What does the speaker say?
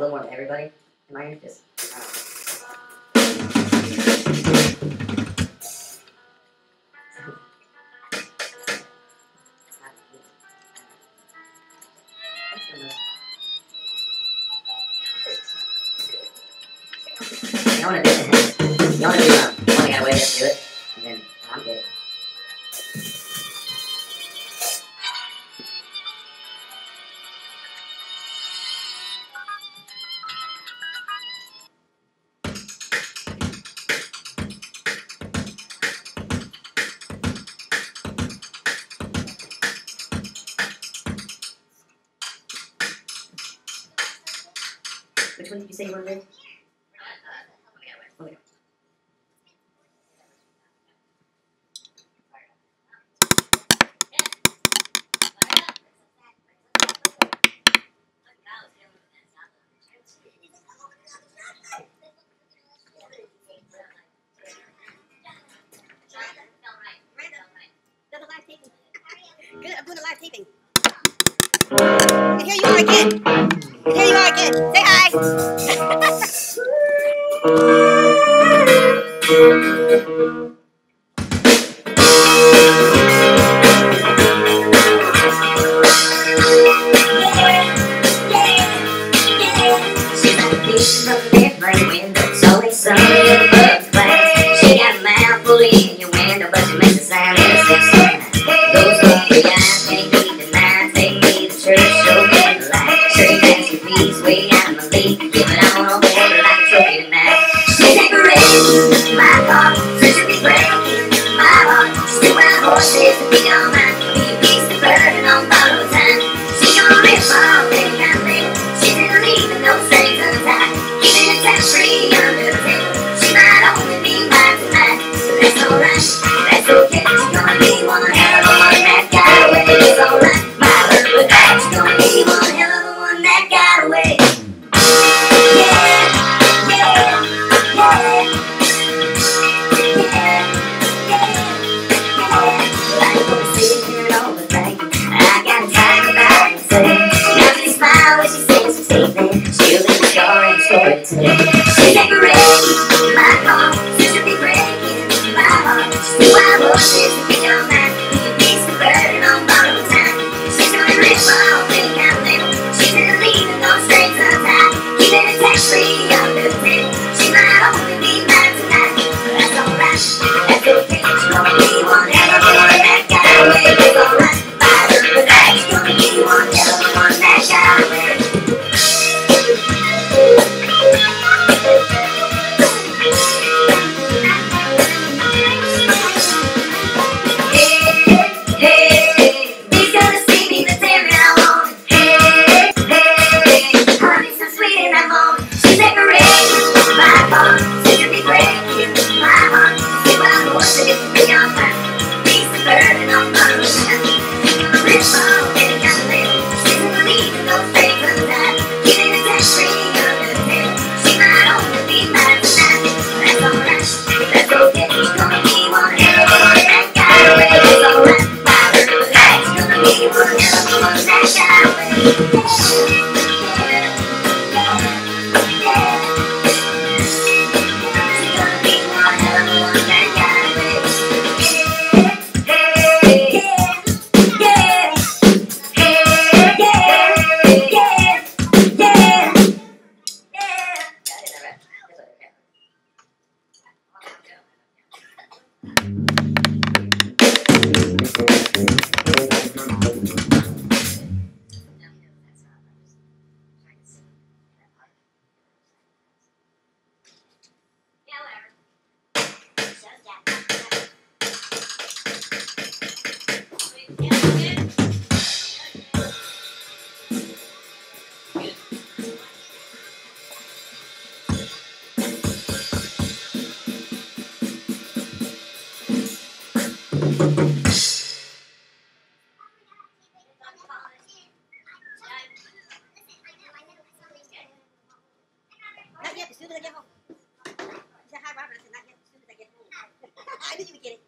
little everybody. I just. Y'all wanna do, y'all wanna do, to do it? Which one did you say you wanted? Uh. Good, I'm doing a live taping. And here you are again. And here you are again. Say hi. She's a fish from the river it's always sunny. free, got the a Mm-hmm. I didn't even get it.